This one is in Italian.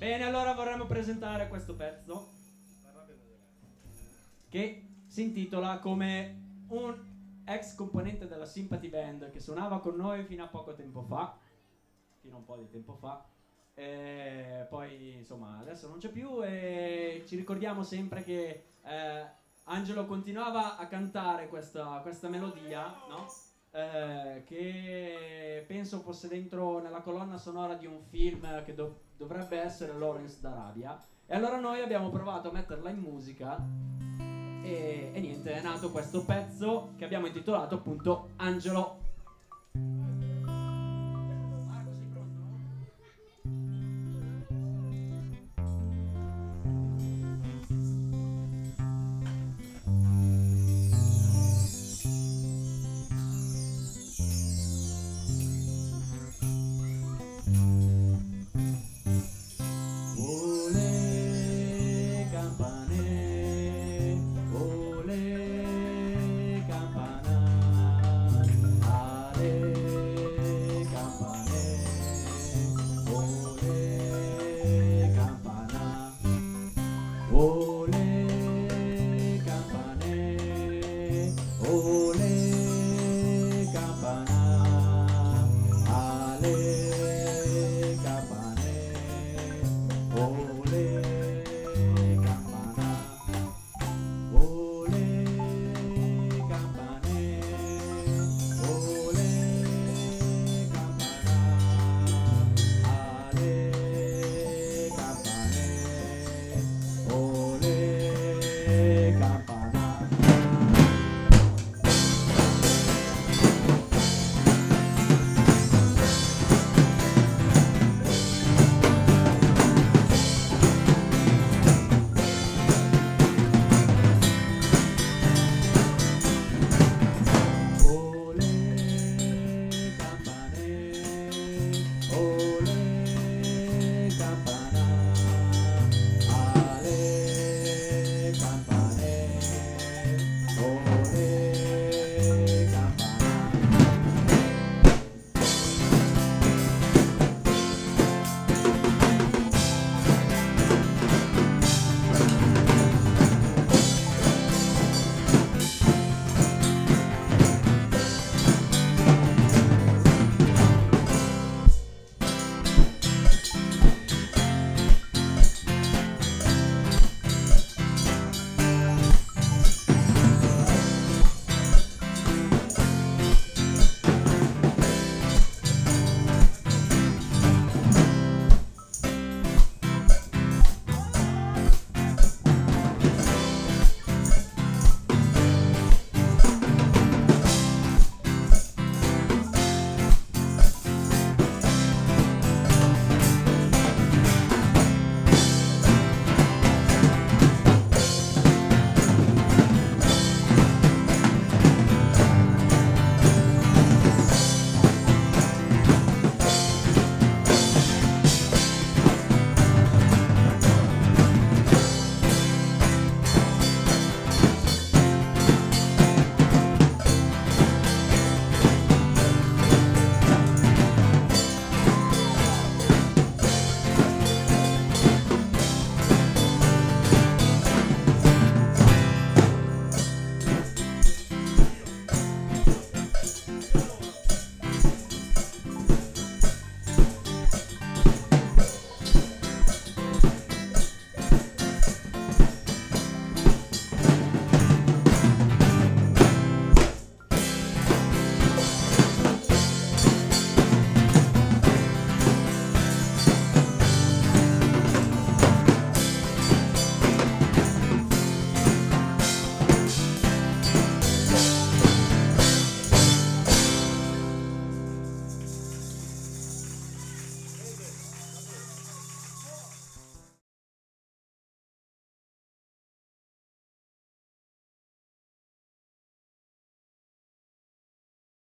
Bene, allora vorremmo presentare questo pezzo che si intitola come un ex componente della Sympathy Band che suonava con noi fino a poco tempo fa, fino a un po' di tempo fa. E poi insomma adesso non c'è più e ci ricordiamo sempre che eh, Angelo continuava a cantare questa, questa melodia, no? Eh, che penso fosse dentro nella colonna sonora di un film che do- dovrebbe essere Lawrence d'Arabia. E allora noi abbiamo provato a metterla in musica e, e niente, è nato questo pezzo che abbiamo intitolato appunto Angelo